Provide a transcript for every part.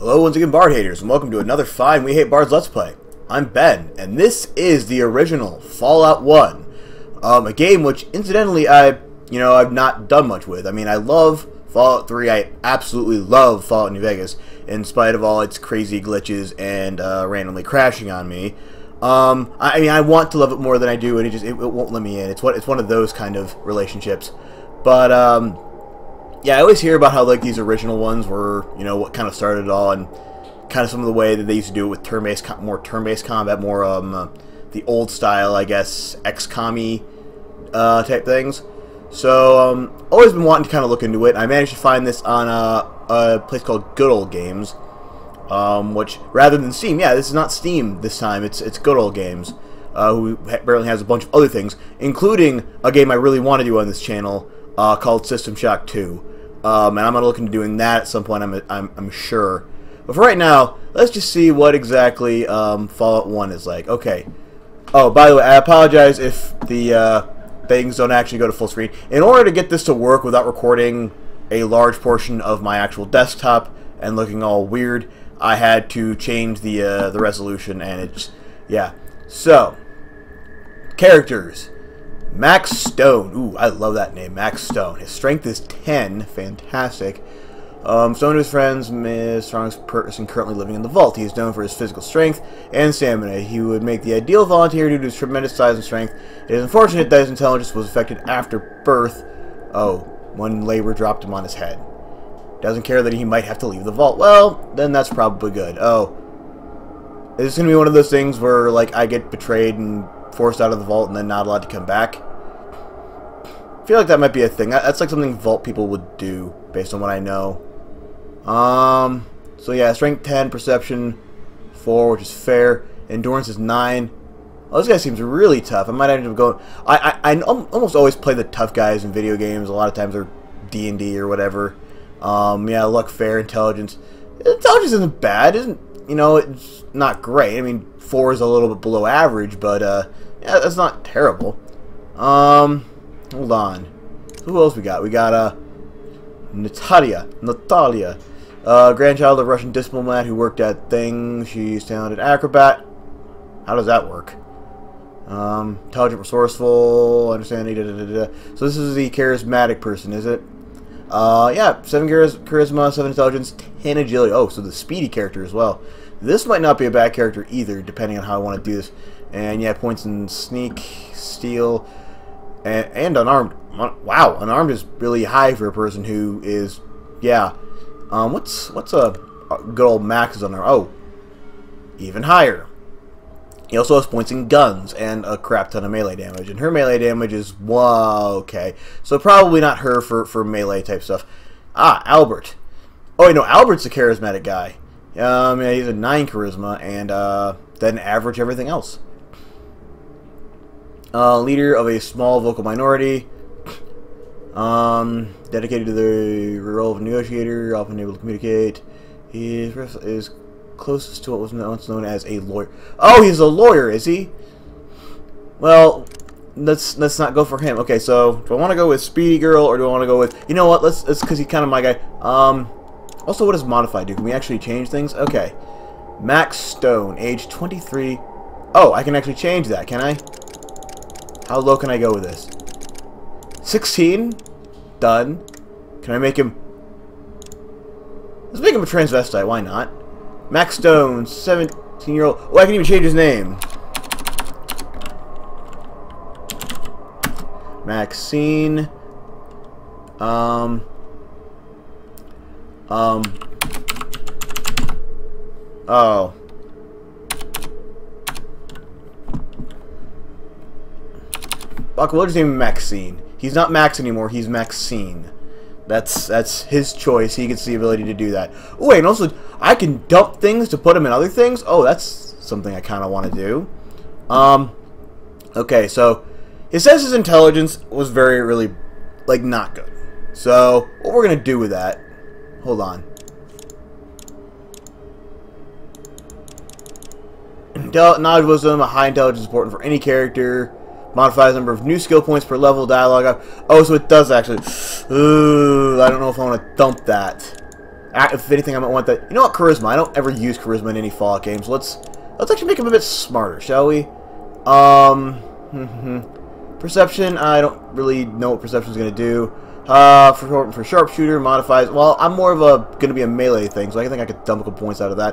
Hello once again Bard haters and welcome to another fine We Hate Bards Let's Play. I'm Ben and this is the original Fallout 1. Um, a game which incidentally I, you know, I've not done much with. I mean I love Fallout 3, I absolutely love Fallout New Vegas in spite of all its crazy glitches and uh, randomly crashing on me. Um, I, I, mean I want to love it more than I do and it just it, it won't let me in. It's what it's one of those kind of relationships. But um yeah, I always hear about how like these original ones were, you know, what kind of started it all, and kind of some of the way that they used to do it with turn-based, more turn-based combat, more um, uh, the old style, I guess, XCOM uh, type things. So, um, always been wanting to kind of look into it. I managed to find this on a, a place called Good Old Games, um, which rather than Steam, yeah, this is not Steam this time. It's it's Good Old Games, uh, who apparently has a bunch of other things, including a game I really want to do on this channel uh, called System Shock 2. Um, and I'm to look into doing that at some point, I'm, I'm, I'm sure. But for right now, let's just see what exactly um, Fallout 1 is like. Okay. Oh, by the way, I apologize if the uh, things don't actually go to full screen. In order to get this to work without recording a large portion of my actual desktop and looking all weird, I had to change the uh, the resolution, and it's yeah. So, characters. Max Stone. Ooh, I love that name, Max Stone. His strength is 10. Fantastic. Um, Stone to his friends, Miss strongest person currently living in the vault. He is known for his physical strength and stamina. He would make the ideal volunteer due to his tremendous size and strength. It is unfortunate that his intelligence was affected after birth. Oh, one labor dropped him on his head. Doesn't care that he might have to leave the vault. Well, then that's probably good. Oh, is this going to be one of those things where, like, I get betrayed and forced out of the vault and then not allowed to come back. I feel like that might be a thing. That's like something vault people would do, based on what I know. Um, so yeah, strength 10, perception 4, which is fair. Endurance is 9. Oh, this guy seems really tough. I might end up going... I, I, I almost always play the tough guys in video games. A lot of times they're D&D or whatever. Um, yeah, luck, fair, intelligence. Intelligence isn't bad. Isn't you know, it's not great. I mean, four is a little bit below average, but uh, yeah, that's not terrible. Um, hold on. Who else we got? We got uh, Natalia. Natalia. Uh, grandchild of Russian diplomat who worked at Thing. She's talented acrobat. How does that work? Um, intelligent, resourceful, understanding. Da, da, da, so this is the charismatic person, is it? Uh, yeah, 7 charisma, 7 intelligence, 10 agility. Oh, so the speedy character as well. This might not be a bad character either, depending on how I want to do this. And yeah, points in sneak, steal, and, and unarmed. Wow, unarmed is really high for a person who is, yeah. Um, what's what's a, good old max is unarmed? Oh, even higher. He also has points in guns and a crap ton of melee damage. And her melee damage is, whoa, okay. So probably not her for, for melee type stuff. Ah, Albert. Oh, you know, Albert's a charismatic guy. Um, yeah, he's a 9 charisma and uh, then average everything else. Uh, leader of a small vocal minority. Um, dedicated to the role of negotiator, often able to communicate. He is, closest to what was once known as a lawyer. Oh, he's a lawyer, is he? Well, let's let's not go for him. Okay, so do I want to go with Speedy Girl or do I want to go with? You know what? Let's. It's because he's kind of my guy. Um. Also, what does modify do? Can we actually change things? Okay. Max Stone, age 23. Oh, I can actually change that, can I? How low can I go with this? 16? Done. Can I make him... Let's make him a transvestite, why not? Max Stone, 17 year old. Oh, I can even change his name. Maxine. Um. Um. Oh. Fuck, we'll name Maxine. He's not Max anymore, he's Maxine. That's that's his choice. He gets the ability to do that. Oh, wait, and also, I can dump things to put them in other things? Oh, that's something I kind of want to do. Um, okay, so, it says his intelligence was very, really, like, not good. So, what we're going to do with that, hold on. Knowledge wisdom, a high intelligence is important for any character. Modifies number of new skill points per level dialogue. Oh, so it does actually. Ooh, I don't know if I want to dump that. If anything, I might want that. You know what? Charisma. I don't ever use charisma in any Fallout games. Let's let's actually make him a bit smarter, shall we? Um, perception. I don't really know what perception is going to do. Uh, for for sharpshooter modifies. Well, I'm more of a going to be a melee thing, so I think I could dump a couple points out of that.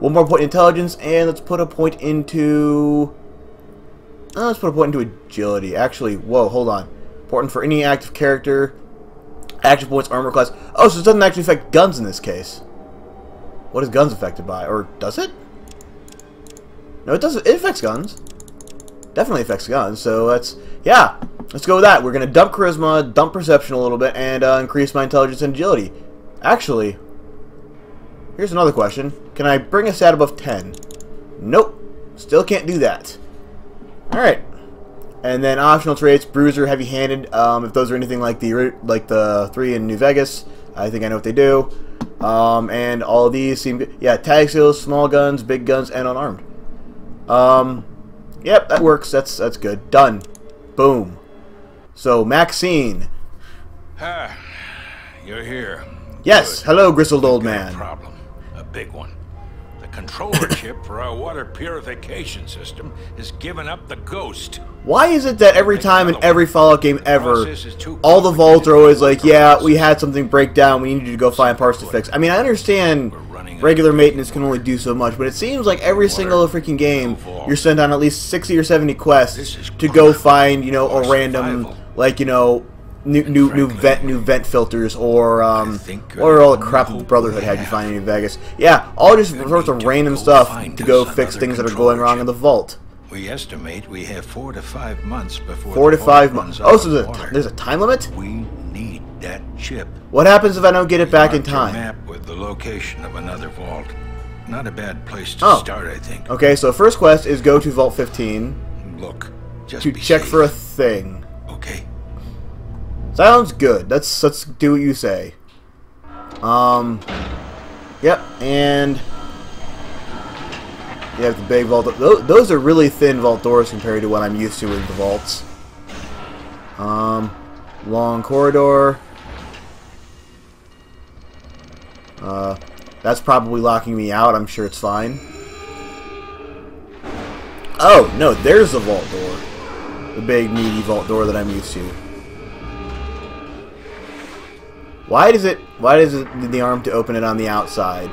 One more point in intelligence, and let's put a point into. Let's put a point into agility. Actually, whoa, hold on. Important for any active character. Action points, armor class. Oh, so it doesn't actually affect guns in this case. What is guns affected by? Or does it? No, it doesn't. It affects guns. Definitely affects guns. So let's, yeah, let's go with that. We're going to dump charisma, dump perception a little bit, and uh, increase my intelligence and agility. Actually, here's another question. Can I bring a stat above 10? Nope. Still can't do that. Alright. And then optional traits, Bruiser, Heavy-Handed. Um, if those are anything like the like the three in New Vegas, I think I know what they do. Um, and all these seem good. Yeah, tag seals, small guns, big guns, and unarmed. Um, yep, that works. That's that's good. Done. Boom. So Maxine. Ah, you're here. Yes. Good. Hello, grizzled old man. problem. A big one controller chip for our water purification system has given up the ghost. Why is it that every time in every Fallout game ever, all the vaults are always like, yeah, we had something break down, we need you to go find parts to fix. I mean, I understand regular maintenance can only do so much, but it seems like every single freaking game, you're sent on at least 60 or 70 quests to go find, you know, a random, like, you know, new new new vent new vent filters or um are all the crap that the Brotherhood had you find in Vegas? Yeah, all just sorts of random stuff to go fix things that are going wrong in the vault. We estimate we have four to five months before. Four to five months. Oh, so there's a, there's a time limit. We need that chip. What happens if I don't get it back in time? Map with the location of another vault. Not a bad place to oh. start, I think. Okay, so first quest is go to Vault 15. Look, to check safe. for a thing. Okay. Sounds good. Let's let's do what you say. Um. Yep, and you have the big vault. Those, those are really thin vault doors compared to what I'm used to with the vaults. Um, long corridor. Uh, that's probably locking me out. I'm sure it's fine. Oh, no, there's the vault door. The big, meaty vault door that I'm used to. Why does it? Why does it need the arm to open it on the outside?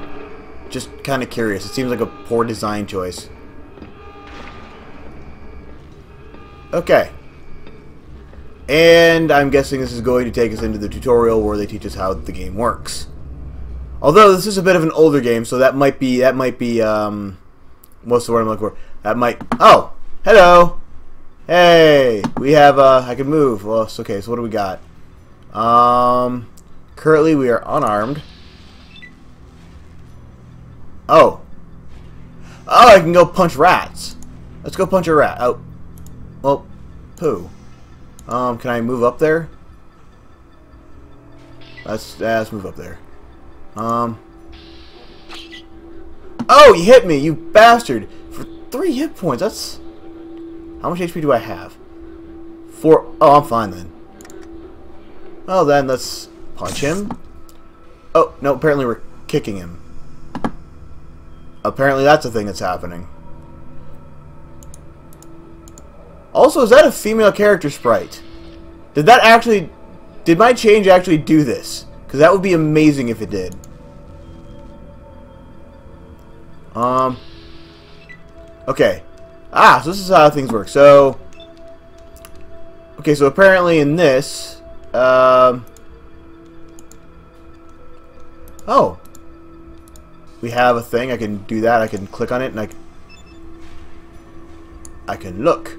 Just kind of curious. It seems like a poor design choice. Okay. And I'm guessing this is going to take us into the tutorial where they teach us how the game works. Although this is a bit of an older game, so that might be that might be um what's the word I'm looking for? That might Oh! Hello! Hey! We have uh I can move. Well it's okay, so what do we got? Um Currently, we are unarmed. Oh. Oh, I can go punch rats. Let's go punch a rat. Oh. Well, poo. Um, can I move up there? Let's, let's move up there. Um. Oh, you hit me, you bastard! For three hit points, that's... How much HP do I have? Four... Oh, I'm fine then. Well then, let's Punch him. Oh, no, apparently we're kicking him. Apparently that's a thing that's happening. Also, is that a female character sprite? Did that actually... Did my change actually do this? Because that would be amazing if it did. Um... Okay. Ah, so this is how things work. So... Okay, so apparently in this... Um... Oh. We have a thing. I can do that. I can click on it and I can, I can look.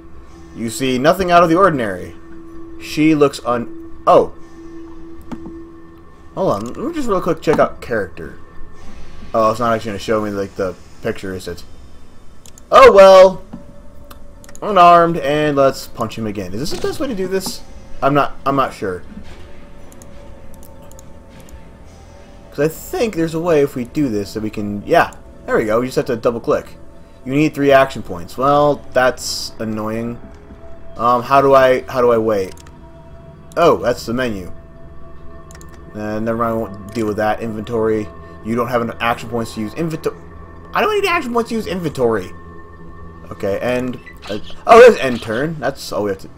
You see nothing out of the ordinary. She looks un... Oh. Hold on. Let me just real quick check out character. Oh, it's not actually going to show me like the picture, is it? Oh, well. Unarmed, and let's punch him again. Is this the best way to do this? I'm not, I'm not sure. Because I think there's a way if we do this that we can... Yeah, there we go. We just have to double click. You need three action points. Well, that's annoying. Um, how do I how do I wait? Oh, that's the menu. Uh, never mind, I won't deal with that. Inventory. You don't have an action points to use inventory. I don't need action points to use inventory. Okay, and... Uh, oh, there's end turn. That's all we have to...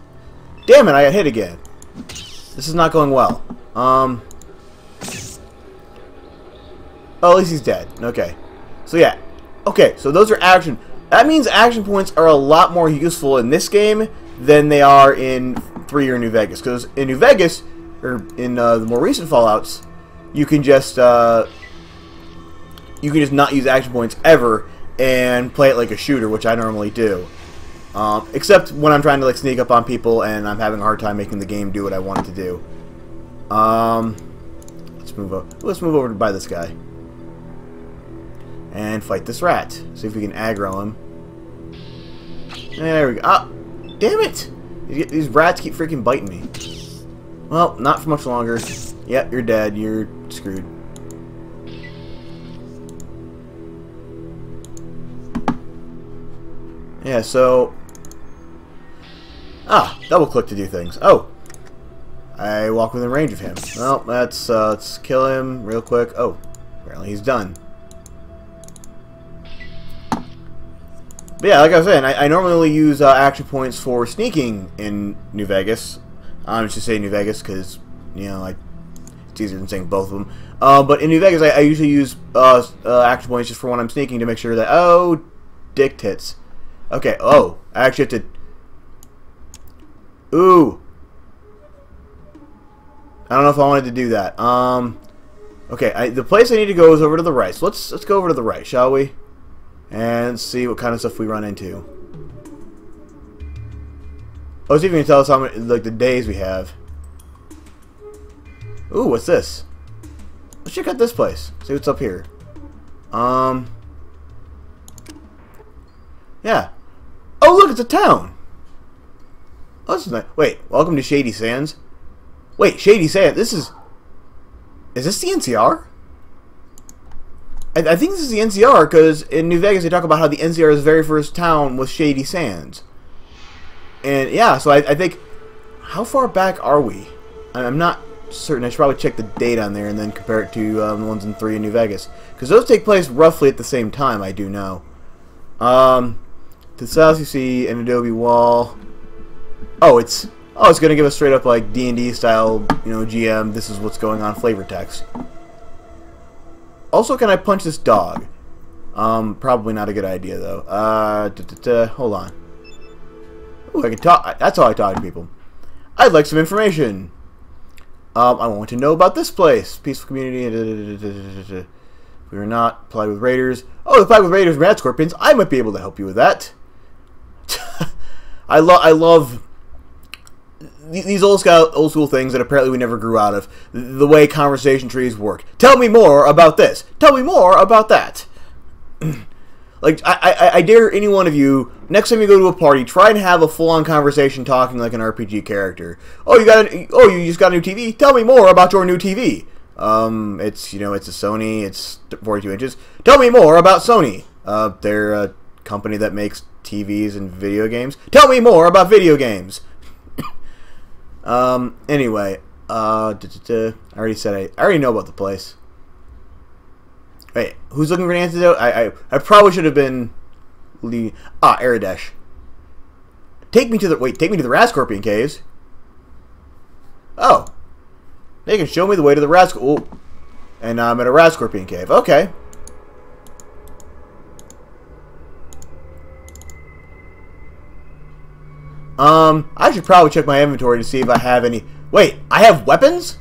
Damn it, I got hit again. This is not going well. Um... Oh, at least he's dead. Okay. So yeah. Okay, so those are action... That means action points are a lot more useful in this game than they are in 3 or New Vegas. Because in New Vegas, or in uh, the more recent Fallouts, you can just... Uh, you can just not use action points ever and play it like a shooter, which I normally do. Um, except when I'm trying to like sneak up on people and I'm having a hard time making the game do what I want it to do. Um, let's move over. Let's move over to buy this guy and fight this rat. See if we can aggro him. There we go. Ah, damn it! These rats keep freaking biting me. Well, not for much longer. Yep, you're dead. You're screwed. Yeah, so... Ah, double click to do things. Oh! I walk within range of him. Well, let's, uh, let's kill him real quick. Oh, apparently he's done. But yeah, like I was saying, I, I normally use uh, action points for sneaking in New Vegas. I'm just gonna say New Vegas because, you know, I, it's easier than saying both of them. Uh, but in New Vegas, I, I usually use uh, uh, action points just for when I'm sneaking to make sure that, oh, dick tits. Okay, oh, I actually have to... Ooh. I don't know if I wanted to do that. Um, okay, I, the place I need to go is over to the right. So let's, let's go over to the right, shall we? And see what kind of stuff we run into. Oh, it's even going to tell us how many, like, the days we have. Ooh, what's this? Let's check out this place. See what's up here. Um... Yeah. Oh, look, it's a town! Oh, this is nice. Wait, welcome to Shady Sands? Wait, Shady Sands, this is... Is this the NCR? I, I think this is the NCR because in New Vegas they talk about how the NCR's very first town was Shady Sands. And yeah, so I, I think, how far back are we? I'm not certain. I should probably check the date on there and then compare it to um, the ones in 3 in New Vegas. Because those take place roughly at the same time, I do know. Um, to the south you see an adobe wall. Oh, it's oh, it's gonna give us straight up like D and D style, you know, GM. This is what's going on flavor text. Also, can I punch this dog? Um, probably not a good idea, though. Uh, da, da, da, hold on. Ooh, I can talk. That's how I talk to people. I'd like some information. Um, I want to know about this place. Peaceful community. We are not plagued with raiders. Oh, the plagued with raiders and rat scorpions. I might be able to help you with that. I love. I love these old school, old school things that apparently we never grew out of. The way conversation trees work. Tell me more about this. Tell me more about that. like I, I, I dare any one of you next time you go to a party, try and have a full-on conversation talking like an RPG character. Oh, you got a, oh you just got a new TV. Tell me more about your new TV. Um, it's you know it's a Sony. It's 42 inches. Tell me more about Sony. Uh, they're a company that makes TVs and video games. Tell me more about video games. Um, anyway, uh, da, da, da. I already said I, I already know about the place. Wait, who's looking for an antidote? I, I, I probably should have been leading. Ah, Aradesh. Take me to the wait. Take me to the Rascorpion caves. Oh, they can show me the way to the. Oh, and I'm at a Rascorpion cave. Okay. Um, I should probably check my inventory to see if I have any... Wait, I have weapons?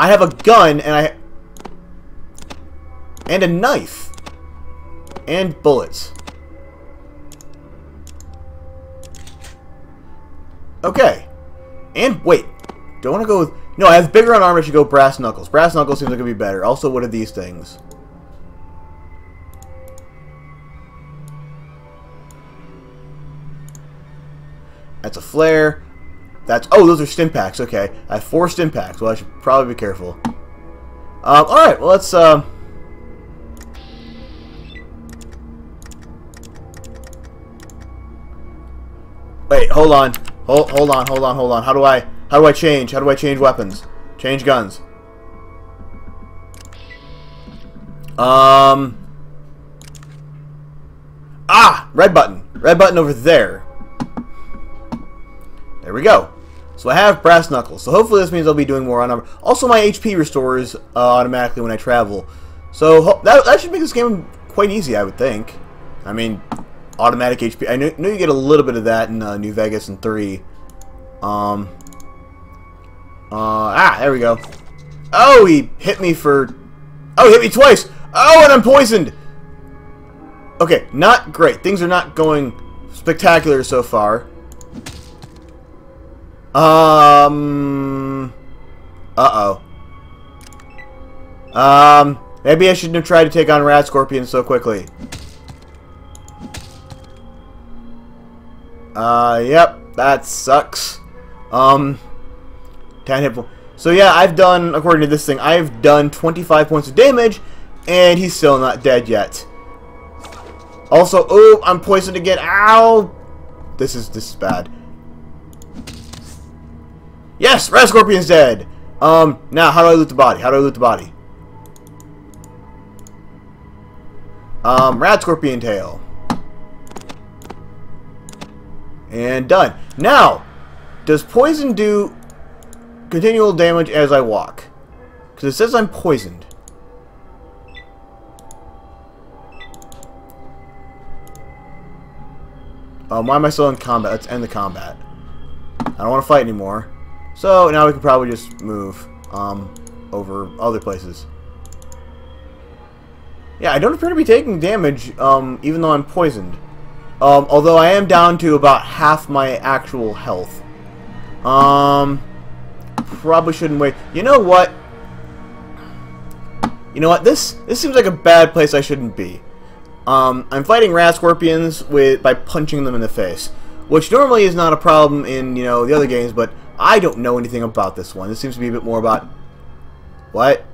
I have a gun, and I... And a knife. And bullets. Okay. And, wait. Don't want to go with... No, I have bigger on armor, I should go brass knuckles. Brass knuckles seems like it would be better. Also, what are these things? That's a flare. That's oh, those are stim packs. Okay, I have four stim packs. Well, I should probably be careful. Um, all right, well let's. Um, wait, hold on, hold hold on, hold on, hold on. How do I how do I change? How do I change weapons? Change guns. Um. Ah! Red button. Red button over there. There we go. So I have brass knuckles. So hopefully this means I'll be doing more on number. Also, my HP restores uh, automatically when I travel. So that, that should make this game quite easy, I would think. I mean, automatic HP. I know, know you get a little bit of that in uh, New Vegas and 3. Um. Uh, ah, there we go. Oh, he hit me for... Oh, hit me twice! Oh, and I'm poisoned! Okay, not great. Things are not going spectacular so far. Um... Uh-oh. Um, maybe I shouldn't have tried to take on Rat Scorpion so quickly. Uh, yep, that sucks. Um, 10 hit points. So yeah, I've done, according to this thing, I've done 25 points of damage, and he's still not dead yet. Also, oh, I'm poisoned again. Ow! This is, this is bad. Yes, Red Scorpion's dead. Um, now, how do I loot the body? How do I loot the body? Um, Rat Scorpion Tail. And done. Now, does poison do continual damage as I walk? Because it says I'm poisoned. Um, why am I still in combat? Let's end the combat. I don't want to fight anymore. So now we can probably just move um, over other places. Yeah, I don't appear to be taking damage, um, even though I'm poisoned. Um, although I am down to about half my actual health. Um, probably shouldn't wait. You know what? You know what? This this seems like a bad place I shouldn't be. Um, I'm fighting rat scorpions with by punching them in the face, which normally is not a problem in you know the other games, but I don't know anything about this one. This seems to be a bit more about... What?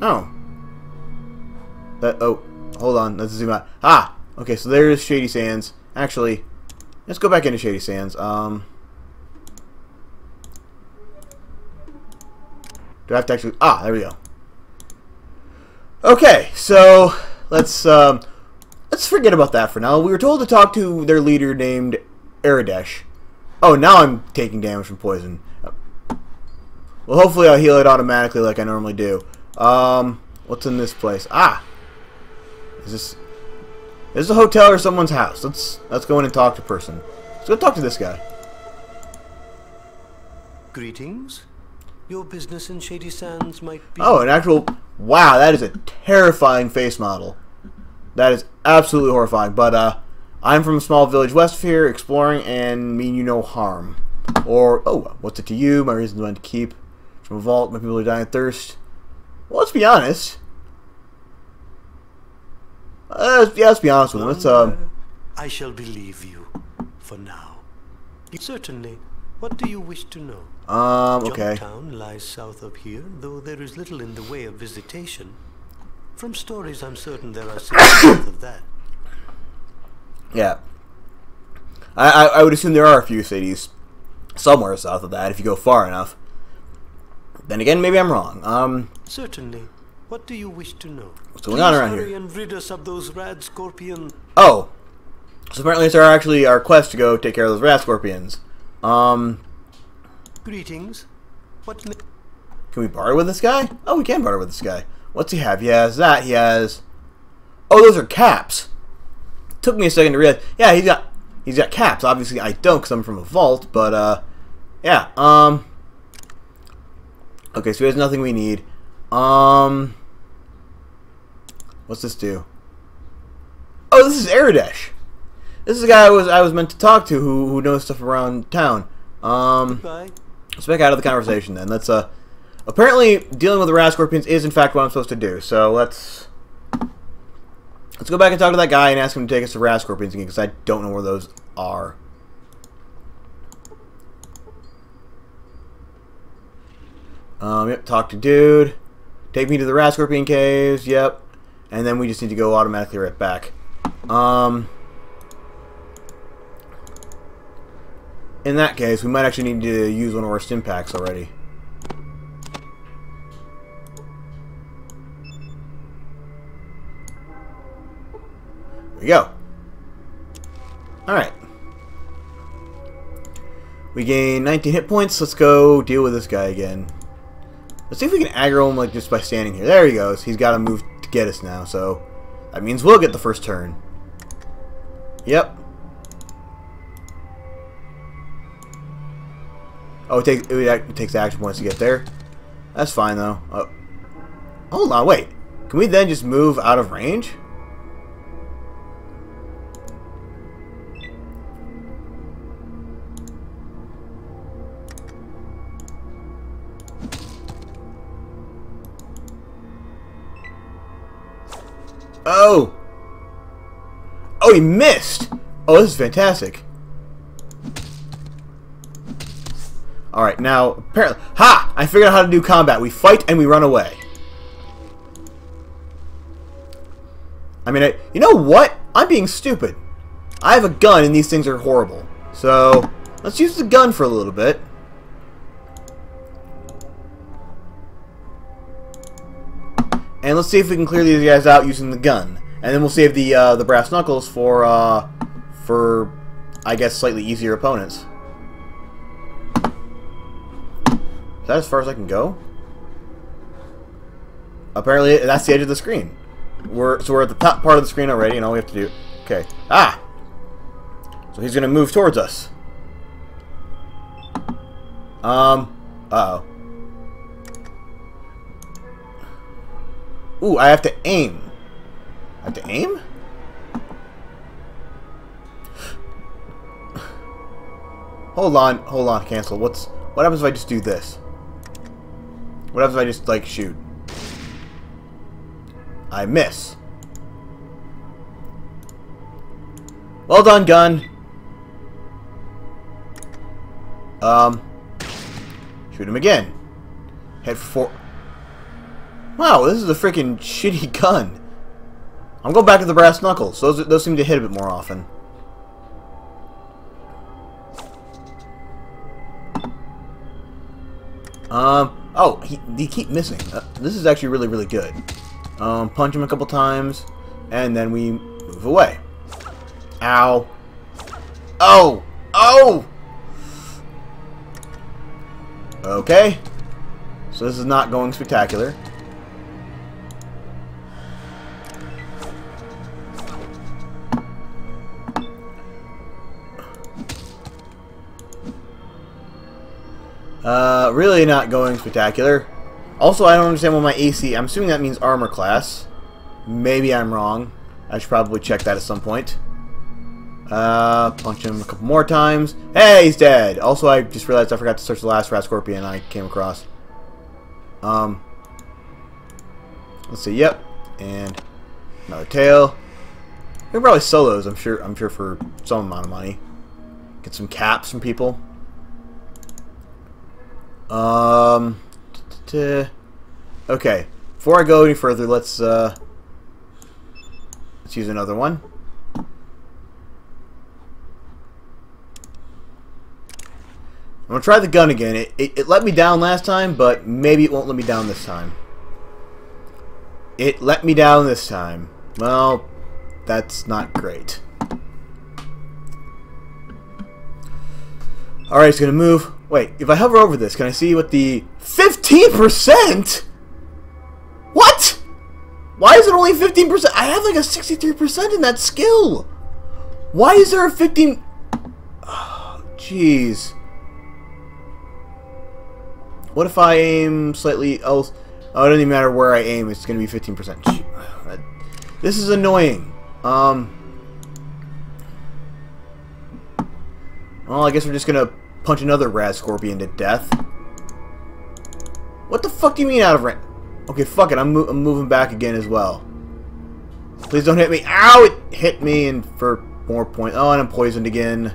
Oh. Oh, hold on. Let's zoom out. Ah! Okay, so there's Shady Sands. Actually, let's go back into Shady Sands. Um... Do I have to actually... Ah, there we go. Okay, so let's um, let's forget about that for now. We were told to talk to their leader named Aradesh. Oh, now I'm taking damage from poison. Well, hopefully I'll heal it automatically like I normally do. Um, what's in this place? Ah! Is this... Is this a hotel or someone's house? Let's let's go in and talk to person. Let's go talk to this guy. Greetings. Your business in Shady Sands might be... Oh, an actual... Wow, that is a terrifying face model. That is absolutely horrifying. But, uh, I'm from a small village west of here, exploring and mean you no harm. Or, oh, what's it to you? My reasons went to keep. From a vault, my people are dying of thirst. Well, let's be honest. Uh, yeah, let's be honest with him. Let's, uh... I shall believe you, for now. Certainly. What do you wish to know? Um, okay. Junktown lies south of here, though there is little in the way of visitation. From stories, I'm certain there are south of that. Yeah. I, I, I would assume there are a few cities somewhere south of that if you go far enough. Then again, maybe I'm wrong. Um. Certainly. What do you wish to know? What's going on around here? and rid us of those rad scorpion. Oh. So apparently it's our actually our quest to go take care of those rat scorpions. Um. Greetings. What? Can we barter with this guy? Oh, we can barter with this guy. What's he have? He has that. He has. Oh, those are caps took me a second to realize. Yeah, he's got he's got caps. Obviously, I don't because I'm from a vault. But uh, yeah. Um. Okay, so there's nothing we need. Um. What's this do? Oh, this is Aradesh. This is the guy I was I was meant to talk to who who knows stuff around town. Um. Goodbye. Let's back out of the conversation then. Let's uh. Apparently, dealing with the rat scorpions is in fact what I'm supposed to do. So let's Let's go back and talk to that guy and ask him to take us to Rat Scorpions again, because I don't know where those are. Um, yep, talk to dude. Take me to the Rat Scorpion Caves, yep. And then we just need to go automatically right back. Um... In that case, we might actually need to use one of our stim packs already. We go. Alright. We gain 19 hit points. Let's go deal with this guy again. Let's see if we can aggro him like just by standing here. There he goes. He's got to move to get us now, so that means we'll get the first turn. Yep. Oh, it, take, it takes action points to get there. That's fine, though. Oh. Hold on, wait. Can we then just move out of range? Oh! Oh, he missed! Oh, this is fantastic. Alright, now, apparently... Ha! I figured out how to do combat. We fight and we run away. I mean, I, you know what? I'm being stupid. I have a gun and these things are horrible. So, let's use the gun for a little bit. And let's see if we can clear these guys out using the gun. And then we'll save the uh, the brass knuckles for uh, for I guess slightly easier opponents. Is that as far as I can go? Apparently, that's the edge of the screen. We're so we're at the top part of the screen already, and all we have to do. Okay. Ah. So he's gonna move towards us. Um. Uh oh. Ooh, I have to aim. I have to aim? hold on, hold on, cancel. What's what happens if I just do this? What happens if I just like shoot? I miss. Well done, gun. Um shoot him again. Head for Wow, this is a freaking shitty gun. I'm going back to the brass knuckles. Those those seem to hit a bit more often. Um. Oh, he, he keep missing. Uh, this is actually really, really good. Um, punch him a couple times, and then we move away. Ow. Oh! Oh! Okay. So this is not going spectacular. Uh, really not going spectacular. Also, I don't understand what my AC... I'm assuming that means armor class. Maybe I'm wrong. I should probably check that at some point. Uh, punch him a couple more times. Hey, he's dead! Also, I just realized I forgot to search the last Rat Scorpion I came across. Um, let's see. Yep, and another tail. We can probably sell those. I'm sure. I'm sure for some amount of money. Get some caps from people. Um. Okay. Before I go any further, let's uh, let's use another one. I'm gonna try the gun again. It, it, it let me down last time, but maybe it won't let me down this time. It let me down this time. Well, that's not great. Alright, it's gonna move. Wait, if I hover over this, can I see what the 15%? What? Why is it only 15%? I have like a 63% in that skill. Why is there a 15? Oh, jeez. What if I aim slightly else? Oh, it doesn't even matter where I aim. It's going to be 15%. This is annoying. Um. Well, I guess we're just going to punch another Rad Scorpion to death. What the fuck do you mean out of range? Okay, fuck it. I'm, mo I'm moving back again as well. Please don't hit me. Ow! It hit me and for more points. Oh, and I'm poisoned again.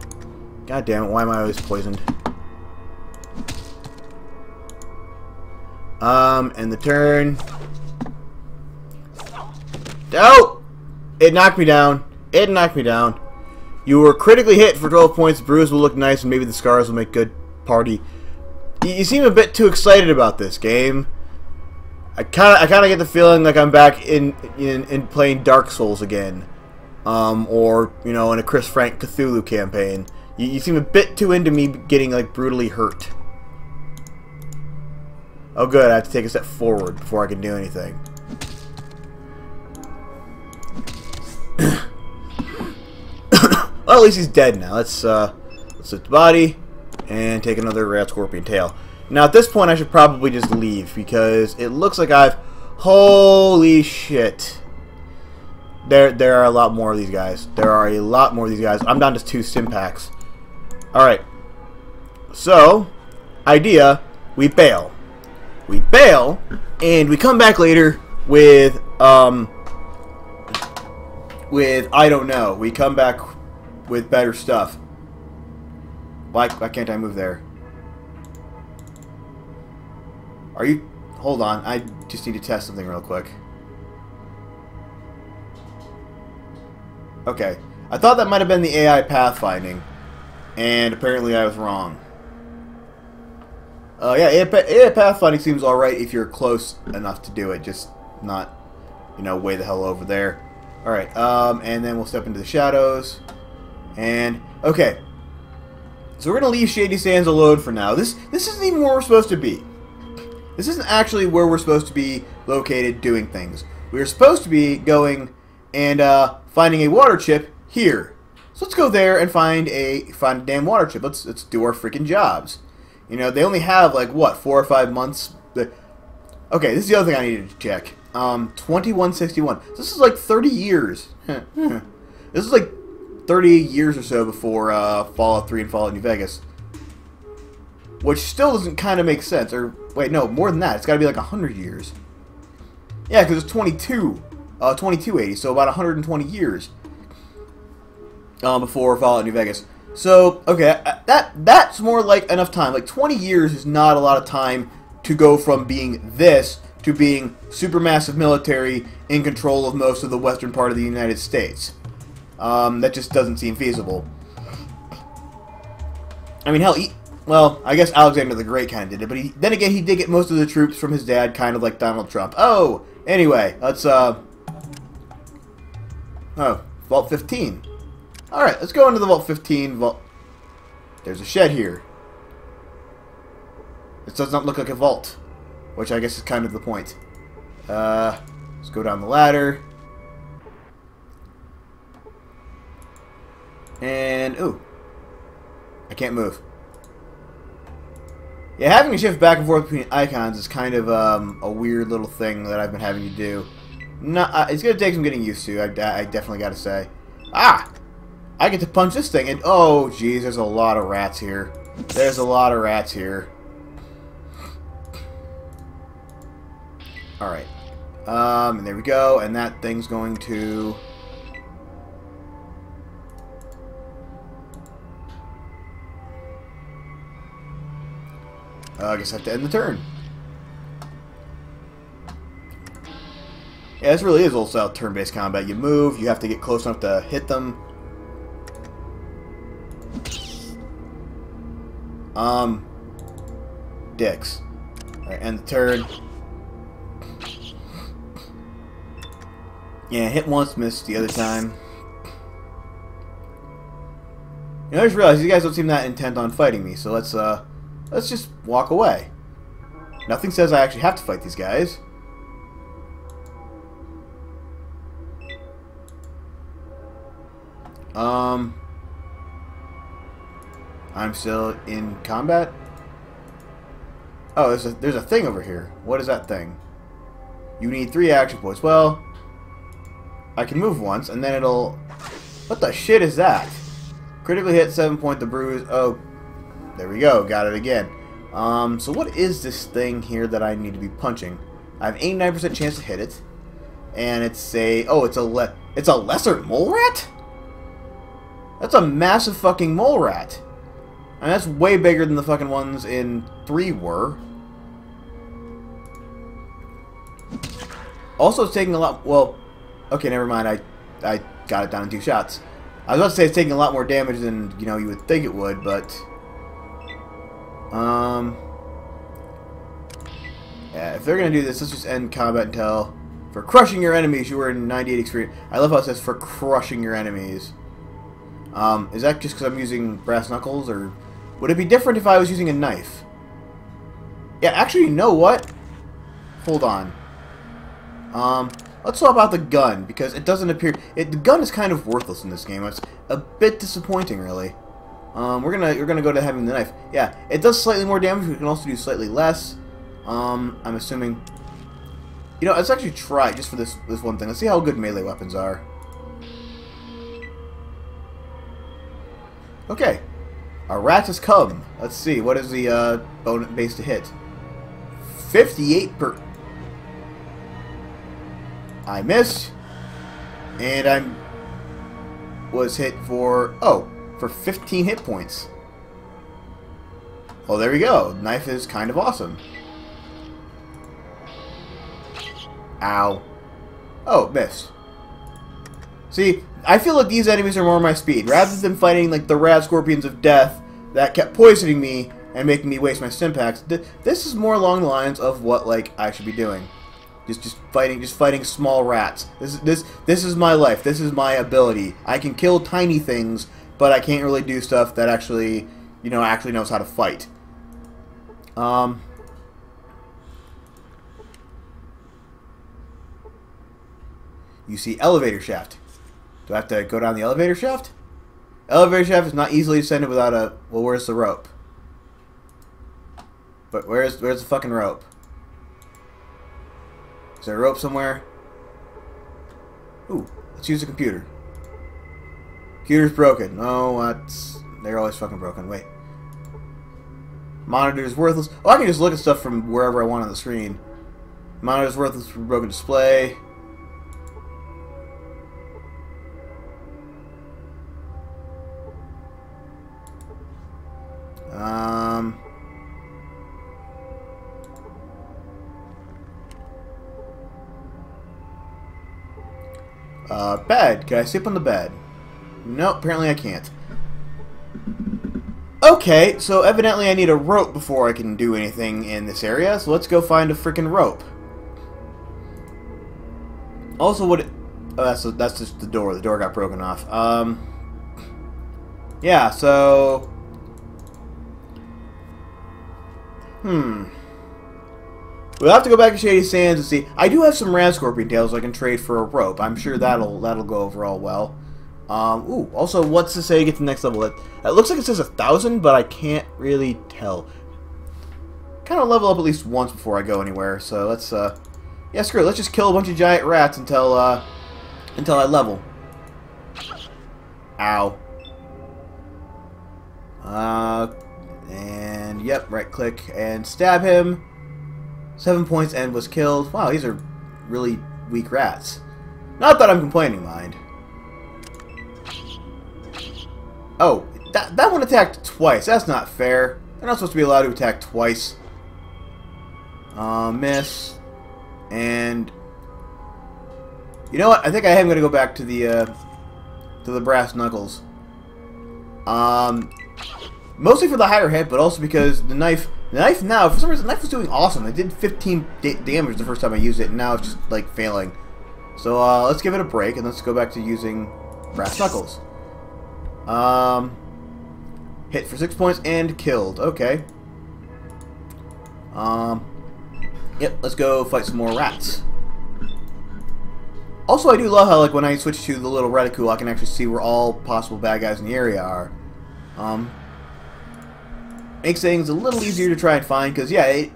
God damn it. Why am I always poisoned? Um, and the turn. Oh! It knocked me down. It knocked me down. You were critically hit for 12 points. Bruise will look nice, and maybe the scars will make good party. You seem a bit too excited about this game. I kind of, I kind of get the feeling like I'm back in, in in playing Dark Souls again. um, or you know, in a Chris Frank Cthulhu campaign. You, you seem a bit too into me getting like brutally hurt. Oh, good. I have to take a step forward before I can do anything. Well, at least he's dead now. Let's uh, let's hit the body and take another rat scorpion tail. Now, at this point, I should probably just leave because it looks like I've. Holy shit! There, there are a lot more of these guys. There are a lot more of these guys. I'm down to two stim packs. All right. So, idea: we bail. We bail, and we come back later with um, with I don't know. We come back with better stuff. Why, why can't I move there? Are you... Hold on. I just need to test something real quick. Okay. I thought that might have been the AI pathfinding. And apparently I was wrong. Uh, yeah, AI, AI pathfinding seems alright if you're close enough to do it. Just not, you know, way the hell over there. Alright, um, and then we'll step into the shadows. And, okay. So we're going to leave Shady Sands alone for now. This this isn't even where we're supposed to be. This isn't actually where we're supposed to be located doing things. We are supposed to be going and uh, finding a water chip here. So let's go there and find a find a damn water chip. Let's let's do our freaking jobs. You know, they only have like what four or five months. Okay, this is the other thing I needed to check. Um, 2161. This is like 30 years. this is like 30 years or so before uh, Fallout 3 and Fallout New Vegas. Which still doesn't kind of make sense. Or, wait, no, more than that. It's got to be like 100 years. Yeah, because it's 22. Uh, 2280, so about 120 years. Um, before Fallout New Vegas. So, okay, uh, that that's more like enough time. Like, 20 years is not a lot of time to go from being this to being supermassive military in control of most of the western part of the United States. Um, that just doesn't seem feasible. I mean, hell, he, well, I guess Alexander the Great kind of did it, but he, then again, he did get most of the troops from his dad, kind of like Donald Trump. Oh, anyway, let's, uh, oh, Vault 15. Alright, let's go into the Vault 15. Vault. There's a shed here. This does not look like a vault, which I guess is kind of the point. Uh, let's go down the ladder. And, ooh. I can't move. Yeah, having to shift back and forth between icons is kind of um, a weird little thing that I've been having to do. No, uh, it's going to take some getting used to, I, I definitely got to say. Ah! I get to punch this thing, and oh, jeez, there's a lot of rats here. There's a lot of rats here. Alright. Um, and there we go, and that thing's going to... Uh, I guess I have to end the turn. Yeah, this really is old-style turn-based combat. You move, you have to get close enough to hit them. Um, dicks. Alright, end the turn. Yeah, hit once, missed the other time. You know, I just realized you guys don't seem that intent on fighting me, so let's, uh, let's just walk away. Nothing says I actually have to fight these guys. Um, I'm still in combat. Oh, there's a there's a thing over here. What is that thing? You need three action points. Well, I can move once, and then it'll. What the shit is that? Critically hit, seven point the bruise. Oh, there we go. Got it again. Um, so what is this thing here that I need to be punching? I have 89% chance to hit it, and it's a oh, it's a le it's a lesser mole rat. That's a massive fucking mole rat. And that's way bigger than the fucking ones in 3 were. Also, it's taking a lot... Well, okay, never mind. I, I got it down in two shots. I was about to say it's taking a lot more damage than, you know, you would think it would, but... Um... Yeah, if they're gonna do this, let's just end combat until For crushing your enemies, you earn 98 experience. I love how it says for crushing your enemies. Um, is that just because I'm using brass knuckles, or would it be different if I was using a knife? Yeah, actually, you know what? Hold on. Um, let's talk about the gun, because it doesn't appear... It, the gun is kind of worthless in this game. It's a bit disappointing, really. Um, we're gonna we're gonna go to having the knife. Yeah, it does slightly more damage. We can also do slightly less. Um, I'm assuming. You know, let's actually try just for this this one thing. Let's see how good melee weapons are. Okay, our rat has come. Let's see what is the uh, bonus base to hit. 58 per. I missed, and I'm was hit for oh for 15 hit points. Well, there we go. Knife is kind of awesome. Ow. Oh, missed. See, I feel like these enemies are more my speed. Rather than fighting like the rad scorpions of death that kept poisoning me and making me waste my stimpaks, th this is more along the lines of what like I should be doing. Just just fighting just fighting small rats. This is this this is my life. This is my ability. I can kill tiny things, but I can't really do stuff that actually, you know, actually knows how to fight. Um You see elevator shaft. Do I have to go down the elevator shaft? Elevator shaft is not easily ascended without a... Well, where's the rope? But where's where's the fucking rope? Is there a rope somewhere? Ooh, let's use the computer. Computer's broken. Oh, that's... They're always fucking broken. Wait. Monitor's worthless. Oh, I can just look at stuff from wherever I want on the screen. Monitor's worthless broken display. Um... Uh, bed. Can I sleep on the bed? No, apparently I can't. Okay, so evidently I need a rope before I can do anything in this area, so let's go find a freaking rope. Also, what... It, oh, that's, that's just the door. The door got broken off. Um... Yeah, so... Hmm. We'll have to go back to Shady Sands and see. I do have some Rad Scorpion tails I can trade for a rope. I'm sure that'll that'll go over all well. Um, ooh, also, what's to say to get to the next level? It looks like it says a thousand, but I can't really tell. Kind of level up at least once before I go anywhere, so let's, uh, yeah, screw it. Let's just kill a bunch of giant rats until, uh, until I level. Ow. Uh, and, yep, right click and stab him. Seven points and was killed. Wow, these are really weak rats. Not that I'm complaining, mind. Oh, that, that one attacked twice. That's not fair. They're not supposed to be allowed to attack twice. Uh, miss. And... You know what? I think I am going to go back to the, uh, to the brass knuckles. Um, mostly for the higher hit, but also because the knife, the knife now, for some reason, the knife was doing awesome. It did 15 damage the first time I used it, and now it's just, like, failing. So, uh, let's give it a break, and let's go back to using brass knuckles. Um, hit for six points and killed. Okay. Um, yep, let's go fight some more rats. Also, I do love how, like, when I switch to the little reticule, I can actually see where all possible bad guys in the area are. Um, makes things a little easier to try and find, because, yeah, it,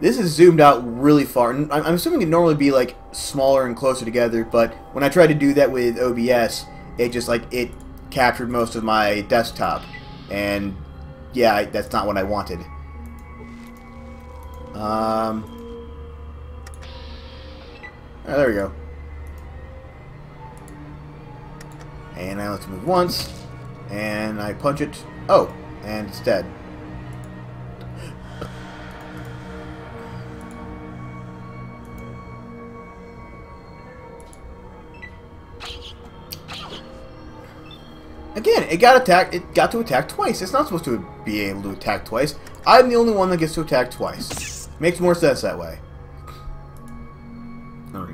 this is zoomed out really far. And I'm assuming it'd normally be, like, smaller and closer together, but when I tried to do that with OBS, it just, like, it captured most of my desktop. And, yeah, I, that's not what I wanted. Um... Oh, there we go. And now let's move once. And I punch it. Oh, and it's dead. Again, it got attacked. It got to attack twice. It's not supposed to be able to attack twice. I'm the only one that gets to attack twice. Makes more sense that way.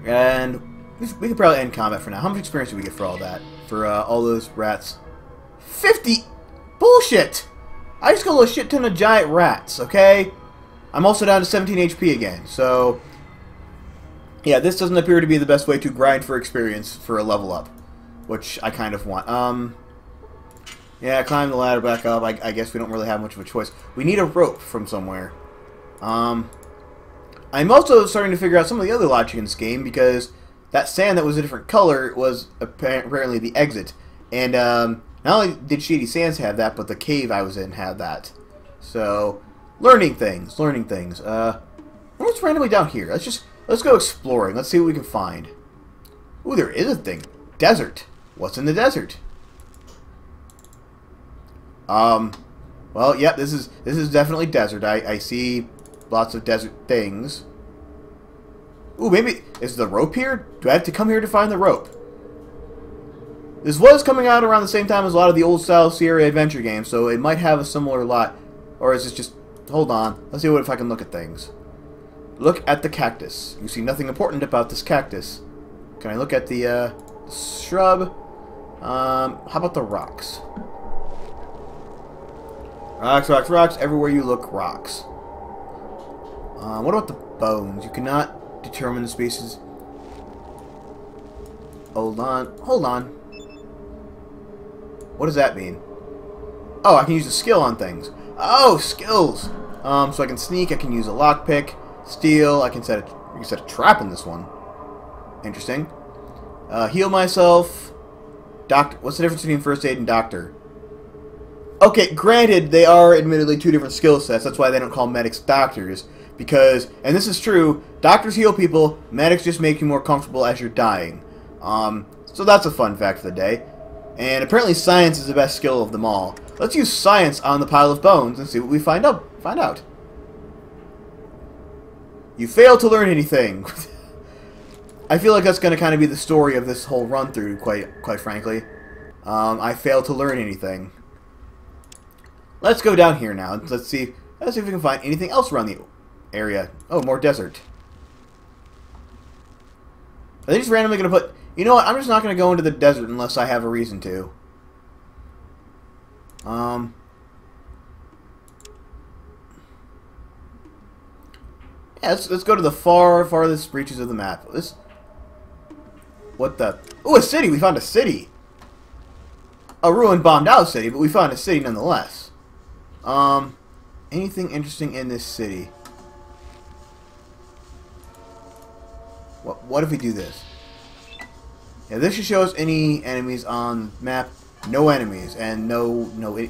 And we can probably end combat for now. How much experience do we get for all that? For uh, all those rats? 50! Bullshit! I just killed a shit ton of giant rats, okay? I'm also down to 17 HP again, so... Yeah, this doesn't appear to be the best way to grind for experience for a level up. Which I kind of want. Um... Yeah, climb the ladder back up. I, I guess we don't really have much of a choice. We need a rope from somewhere. Um... I'm also starting to figure out some of the other logic in this game because that sand that was a different color was apparently the exit. And um, not only did Shady Sands have that, but the cave I was in had that. So, learning things, learning things. Uh, what's randomly down here? Let's just, let's go exploring. Let's see what we can find. Ooh, there is a thing. Desert. What's in the desert? Um, well, yep, this is, this is definitely desert. I, I see lots of desert things. Ooh, maybe... Is the rope here? Do I have to come here to find the rope? This was coming out around the same time as a lot of the old-style Sierra adventure games, so it might have a similar lot. Or is this just... Hold on. Let's see what if I can look at things. Look at the cactus. You see nothing important about this cactus. Can I look at the, uh, shrub? Um, how about the rocks? Rocks, rocks, rocks. Everywhere you look, rocks. Uh, what about the bones? You cannot determine the spaces. Hold on. Hold on. What does that mean? Oh, I can use a skill on things. Oh, skills! Um, so I can sneak, I can use a lockpick, steal, I can set can set a trap in this one. Interesting. Uh, heal myself. Doctor. What's the difference between first aid and doctor? Okay, granted, they are admittedly two different skill sets. That's why they don't call medics doctors. Because, and this is true, doctors heal people, medics just make you more comfortable as you're dying. Um, so that's a fun fact for the day. And apparently science is the best skill of them all. Let's use science on the pile of bones and see what we find out. Find out. You fail to learn anything. I feel like that's going to kind of be the story of this whole run through, quite quite frankly. Um, I fail to learn anything. Let's go down here now. Let's see. Let's see if we can find anything else around the area. Oh, more desert. Are they just randomly going to put... You know what? I'm just not going to go into the desert unless I have a reason to. Um... Yeah, let's, let's go to the far, farthest reaches of the map. This... What the... Oh, a city! We found a city! A ruined, bombed-out city, but we found a city nonetheless. Um... Anything interesting in this city? What, what if we do this? Yeah, this should show us any enemies on map. No enemies, and no... no. It,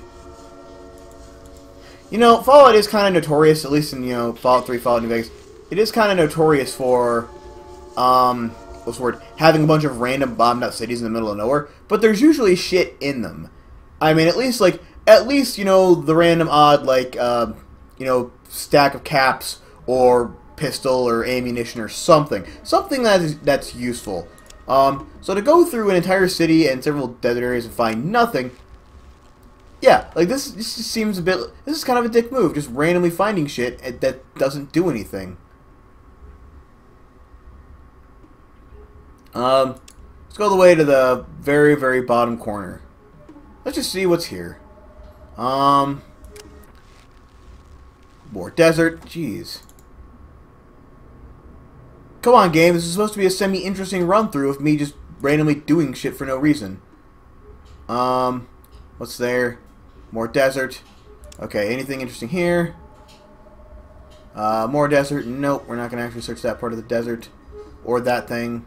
you know, Fallout is kind of notorious, at least in, you know, Fallout 3, Fallout New Vegas. It is kind of notorious for, um, what's the word? Having a bunch of random bombed out cities in the middle of nowhere, but there's usually shit in them. I mean, at least, like, at least, you know, the random odd, like, uh, you know, stack of caps or pistol or ammunition or something. Something that is, that's useful. Um, so to go through an entire city and several desert areas and find nothing, yeah, like this, this just seems a bit, this is kind of a dick move, just randomly finding shit that doesn't do anything. Um, let's go all the way to the very, very bottom corner. Let's just see what's here. Um, more desert, jeez. Come on, game. This is supposed to be a semi-interesting run-through of me just randomly doing shit for no reason. Um, what's there? More desert. Okay, anything interesting here? Uh, more desert. Nope, we're not going to actually search that part of the desert. Or that thing.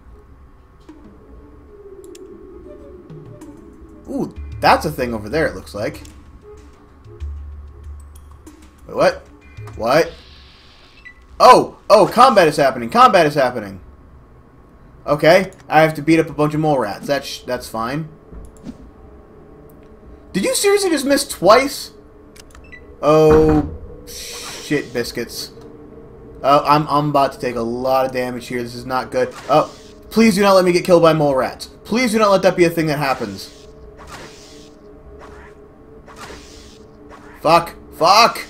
Ooh, that's a thing over there, it looks like. Wait, what? What? Oh! Oh, combat is happening. Combat is happening. Okay, I have to beat up a bunch of mole rats. That's that's fine. Did you seriously just miss twice? Oh, shit biscuits. Oh, I'm, I'm about to take a lot of damage here. This is not good. Oh, please do not let me get killed by mole rats. Please do not let that be a thing that happens. Fuck. Fuck!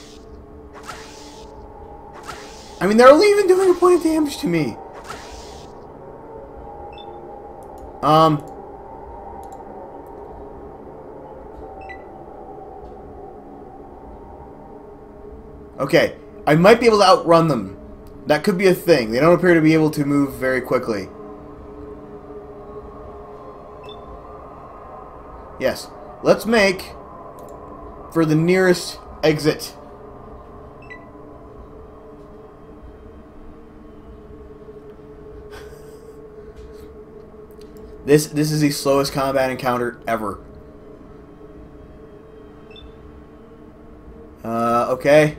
I mean, they're only even doing a point of damage to me. Um. Okay, I might be able to outrun them. That could be a thing. They don't appear to be able to move very quickly. Yes. Let's make for the nearest exit. This this is the slowest combat encounter ever. Uh, okay.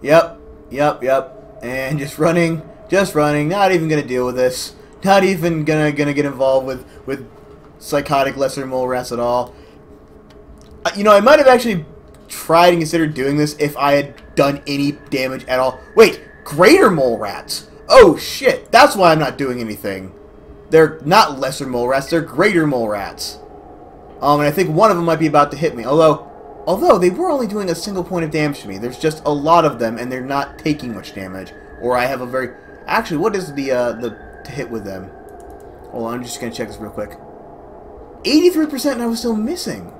Yep, yep, yep. And just running, just running. Not even gonna deal with this. Not even gonna gonna get involved with with psychotic lesser mole rats at all. Uh, you know, I might have actually tried and considered doing this if I had done any damage at all. Wait, greater mole rats. Oh shit, that's why I'm not doing anything. They're not lesser mole rats, they're greater mole rats. Um, and I think one of them might be about to hit me. Although, although they were only doing a single point of damage to me. There's just a lot of them, and they're not taking much damage. Or I have a very... Actually, what is the, uh, the to hit with them? Hold on, I'm just going to check this real quick. 83% and I was still missing.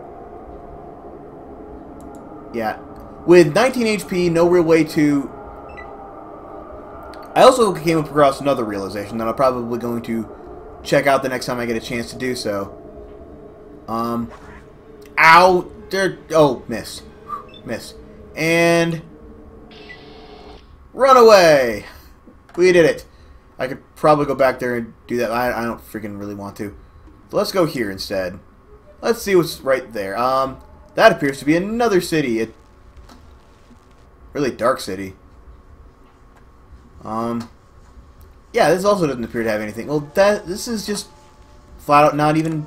Yeah. With 19 HP, no real way to... I also came across another realization that I'm probably going to check out the next time I get a chance to do so. Um... Ow! There... Oh, miss. Miss. And... Run away! We did it. I could probably go back there and do that. I, I don't freaking really want to. So let's go here instead. Let's see what's right there. Um, that appears to be another city. A really dark city. Um, yeah, this also doesn't appear to have anything. Well, that this is just flat out not even.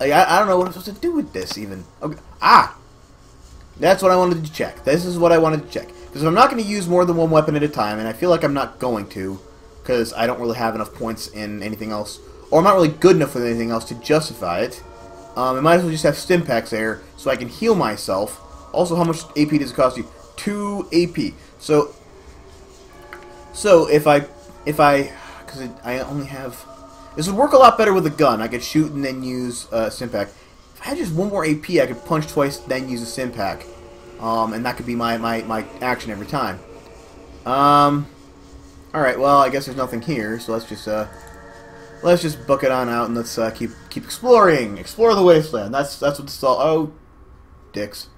Like, I, I don't know what I'm supposed to do with this even. Okay. Ah, that's what I wanted to check. This is what I wanted to check. Because I'm not going to use more than one weapon at a time, and I feel like I'm not going to, because I don't really have enough points in anything else, or I'm not really good enough with anything else to justify it. Um, I might as well just have stim packs there, so I can heal myself. Also, how much AP does it cost you? 2 AP. So, so if I, if I, because I only have, this would work a lot better with a gun. I could shoot and then use uh, stim pack. If I had just one more AP, I could punch twice, then use a stim pack. Um, and that could be my, my, my action every time. Um, alright, well, I guess there's nothing here, so let's just, uh, let's just book it on out and let's, uh, keep, keep exploring. Explore the wasteland. That's, that's what this is all, oh, dicks.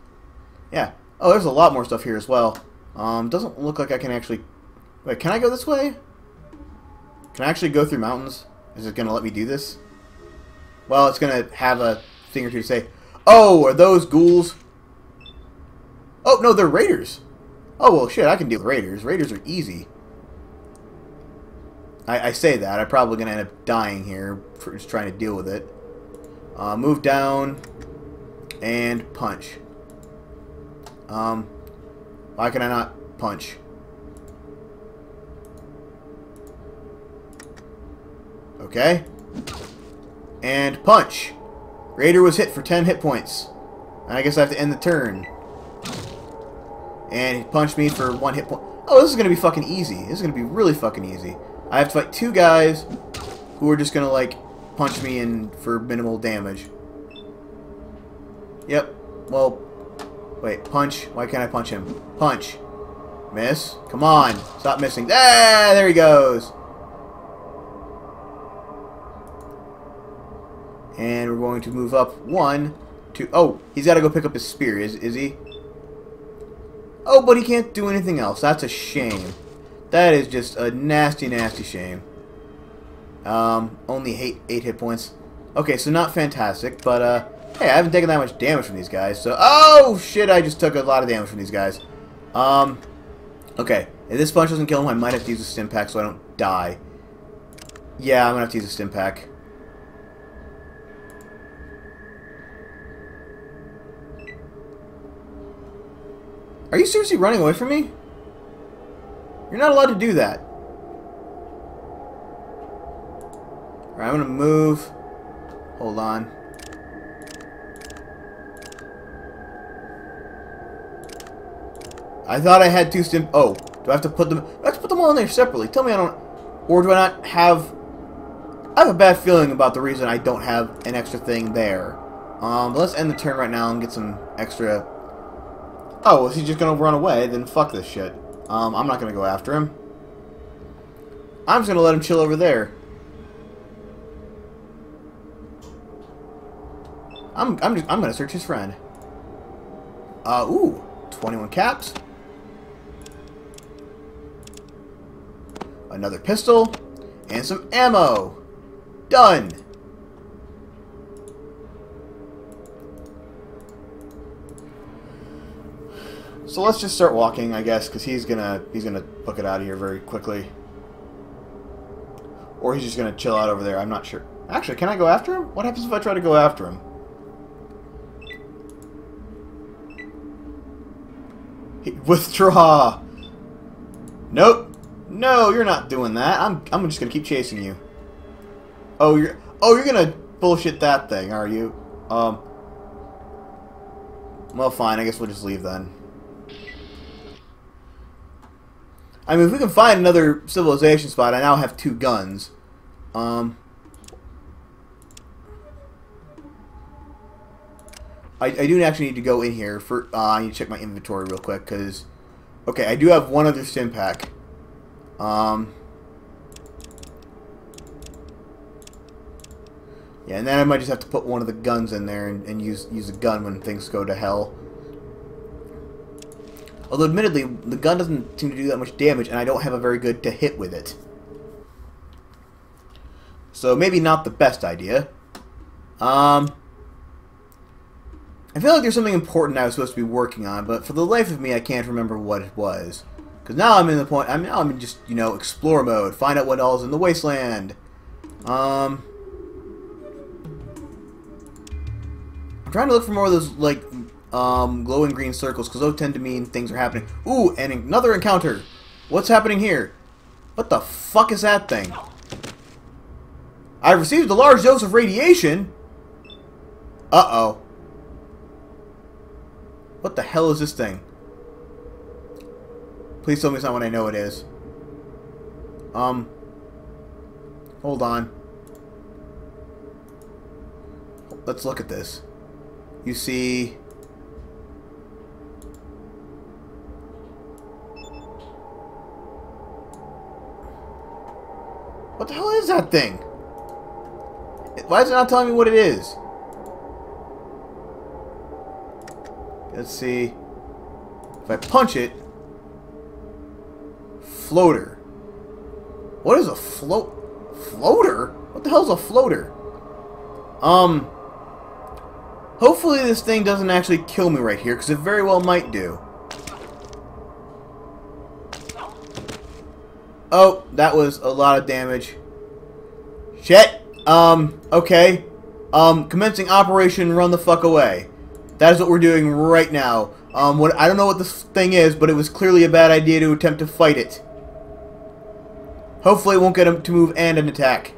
Yeah. Oh, there's a lot more stuff here as well. Um, doesn't look like I can actually, wait, can I go this way? Can I actually go through mountains? Is it gonna let me do this? Well, it's gonna have a thing or two to say, oh, are those ghouls? Oh, no, they're raiders. Oh, well, shit, I can deal with raiders. Raiders are easy. I, I say that. I'm probably going to end up dying here for just trying to deal with it. Uh, move down and punch. Um, why can I not punch? Okay. And punch. Raider was hit for 10 hit points. I guess I have to end the turn. And he punched me for one hit point. Oh, this is going to be fucking easy. This is going to be really fucking easy. I have to fight two guys who are just going to, like, punch me in for minimal damage. Yep. Well, wait. Punch. Why can't I punch him? Punch. Miss. Come on. Stop missing. Ah, there he goes. And we're going to move up one, two. Oh, he's got to go pick up his spear, is, is he? Oh, but he can't do anything else. That's a shame. That is just a nasty, nasty shame. Um, only eight, eight hit points. Okay, so not fantastic, but, uh, hey, I haven't taken that much damage from these guys, so, oh, shit, I just took a lot of damage from these guys. Um, okay, if this punch doesn't kill him, I might have to use a stim pack so I don't die. Yeah, I'm gonna have to use a stim pack. Are you seriously running away from me? You're not allowed to do that. Alright, I'm gonna move. Hold on. I thought I had two stim- Oh, do I have to put them- to put them all in there separately. Tell me I don't- Or do I not have- I have a bad feeling about the reason I don't have an extra thing there. Um, let's end the turn right now and get some extra... Oh, is he just gonna run away? Then fuck this shit. Um, I'm not gonna go after him. I'm just gonna let him chill over there. I'm I'm just, I'm gonna search his friend. Uh, ooh, 21 caps. Another pistol and some ammo. Done. So let's just start walking, I guess, because he's gonna he's gonna book it out of here very quickly. Or he's just gonna chill out over there. I'm not sure. Actually, can I go after him? What happens if I try to go after him? He, withdraw. Nope. No, you're not doing that. I'm I'm just gonna keep chasing you. Oh, you're oh you're gonna bullshit that thing, are you? Um. Well, fine. I guess we'll just leave then. I mean, if we can find another civilization spot, I now have two guns. Um, I, I do actually need to go in here. for. uh, I need to check my inventory real quick, because... Okay, I do have one other stim pack. Um... Yeah, and then I might just have to put one of the guns in there and, and use use a gun when things go to hell. Although, admittedly, the gun doesn't seem to do that much damage, and I don't have a very good to hit with it. So, maybe not the best idea. Um, I feel like there's something important I was supposed to be working on, but for the life of me, I can't remember what it was. Because now I'm in the point, I'm now I'm in just, you know, explore mode. Find out what all is in the wasteland. Um... I'm trying to look for more of those, like, um, glowing green circles, because those tend to mean things are happening. Ooh, and another encounter! What's happening here? What the fuck is that thing? I received a large dose of radiation! Uh-oh. What the hell is this thing? Please tell me it's not what I know it is. Um. Hold on. Let's look at this. You see... What the hell is that thing? Why is it not telling me what it is? Let's see. If I punch it... Floater. What is a float... Floater? What the hell is a floater? Um... Hopefully this thing doesn't actually kill me right here, because it very well might do. Oh, that was a lot of damage. Shit. Um, okay. Um, commencing Operation Run the Fuck Away. That is what we're doing right now. Um, what I don't know what this thing is, but it was clearly a bad idea to attempt to fight it. Hopefully it won't get him to move and an attack.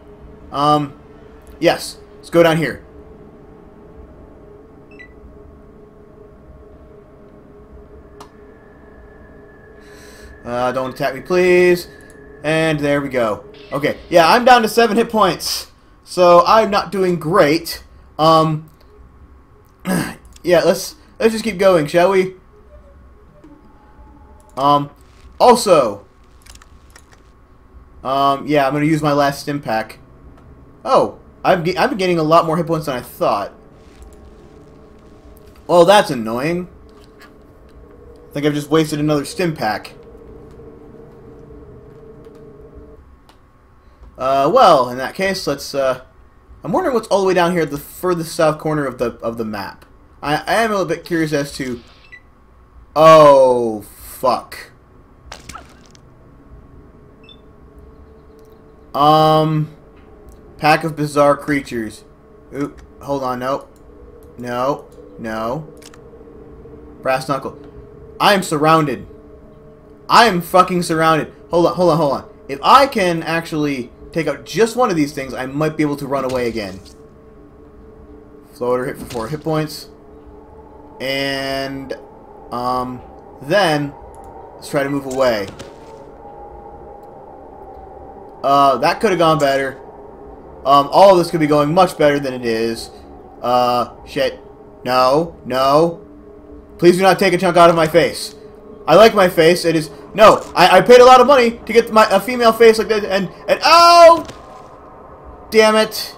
Um, yes. Let's go down here. Uh, don't attack me, please. And there we go. Okay, yeah, I'm down to seven hit points. So I'm not doing great. Um, yeah, let's let's just keep going, shall we? Um, also, um, yeah, I'm gonna use my last stim pack. Oh, I've I've been getting a lot more hit points than I thought. Well, that's annoying. I think I've just wasted another stim pack. Uh, well, in that case, let's, uh... I'm wondering what's all the way down here at the furthest south corner of the of the map. I, I am a little bit curious as to... Oh, fuck. Um... Pack of bizarre creatures. Oop, hold on, no. No, no. Brass knuckle. I am surrounded. I am fucking surrounded. Hold on, hold on, hold on. If I can actually take out just one of these things, I might be able to run away again. Floater hit for four hit points. And, um, then, let's try to move away. Uh, that could have gone better. Um, all of this could be going much better than it is. Uh, shit. No, no. Please do not take a chunk out of my face. I like my face. It is no. I, I paid a lot of money to get my a female face like that, and and oh, damn it.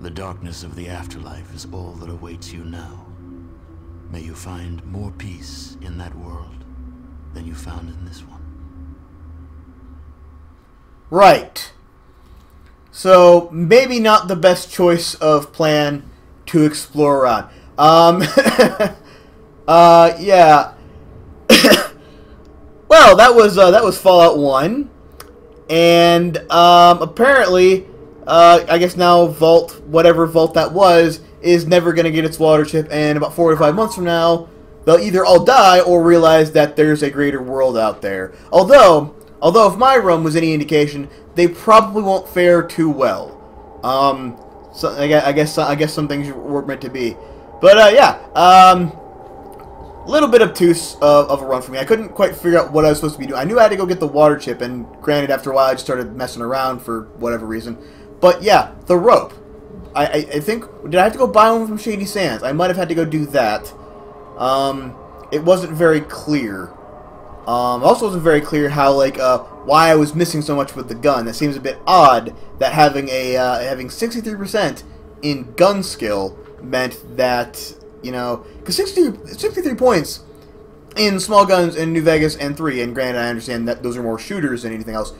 The darkness of the afterlife is all that awaits you now. May you find more peace in that world than you found in this one. Right. So maybe not the best choice of plan to explore around. Um, uh, yeah. well, that was uh, that was Fallout One, and um, apparently, uh, I guess now Vault, whatever Vault that was, is never going to get its water chip, and about four to five months from now, they'll either all die or realize that there's a greater world out there. Although, although if my run was any indication, they probably won't fare too well. Um, so I guess I guess, some things were meant to be, but uh, yeah, um, little bit obtuse uh, of a run for me. I couldn't quite figure out what I was supposed to be doing. I knew I had to go get the water chip, and granted, after a while, I just started messing around for whatever reason. But yeah, the rope. I, I, I think did I have to go buy one from Shady Sands? I might have had to go do that. Um, it wasn't very clear. Um, also wasn't very clear how like uh, why I was missing so much with the gun. That seems a bit odd that having a uh, having 63% in gun skill meant that you know because 63, 63 points in small guns in New Vegas and three. And granted, I understand that those are more shooters than anything else.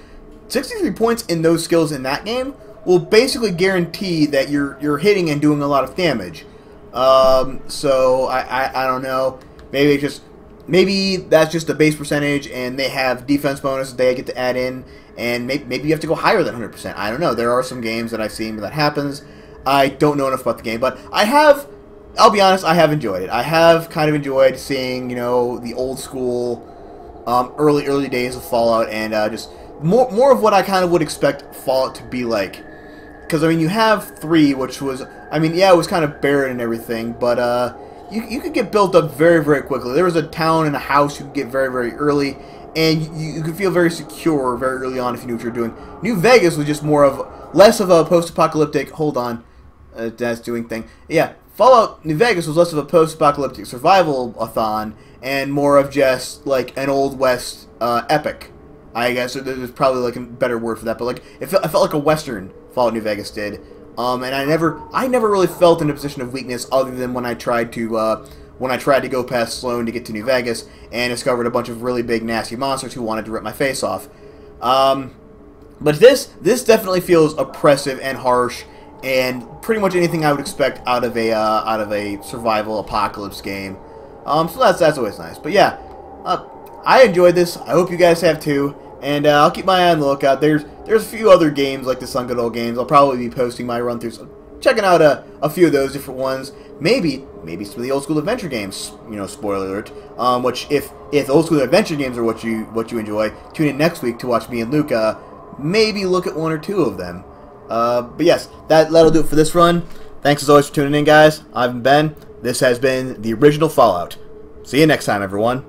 63 points in those skills in that game will basically guarantee that you're you're hitting and doing a lot of damage. Um, so I, I, I don't know. Maybe just maybe that's just the base percentage, and they have defense bonuses they get to add in, and maybe, maybe you have to go higher than 100%. I don't know. There are some games that I've seen where that happens. I don't know enough about the game, but I have. I'll be honest. I have enjoyed it. I have kind of enjoyed seeing you know the old school, um, early early days of Fallout, and uh, just more more of what I kind of would expect Fallout to be like. Because I mean, you have three, which was I mean, yeah, it was kind of barren and everything, but uh, you, you could get built up very, very quickly. There was a town and a house you could get very, very early, and you, you could feel very secure very early on if you knew what you were doing. New Vegas was just more of, less of a post-apocalyptic, hold on, uh, that's doing thing. Yeah, Fallout New Vegas was less of a post-apocalyptic survival-a-thon, and more of just, like, an Old West uh, epic. I guess there's probably, like, a better word for that, but, like, it felt, it felt like a Western Fallout New Vegas did. Um, and I never, I never really felt in a position of weakness other than when I tried to, uh, when I tried to go past Sloan to get to New Vegas and discovered a bunch of really big, nasty monsters who wanted to rip my face off. Um, but this, this definitely feels oppressive and harsh, and pretty much anything I would expect out of a, uh, out of a survival apocalypse game. Um, so that's that's always nice. But yeah, uh, I enjoyed this. I hope you guys have too. And uh, I'll keep my eye on the lookout. There's there's a few other games like the Sun Good Old Games. I'll probably be posting my run throughs, checking out a, a few of those different ones. Maybe maybe some of the old school adventure games. You know, spoiler alert. Um, which if if old school adventure games are what you what you enjoy, tune in next week to watch me and Luca maybe look at one or two of them. Uh, but yes, that that'll do it for this run. Thanks as always for tuning in, guys. I've been Ben. This has been the original Fallout. See you next time, everyone.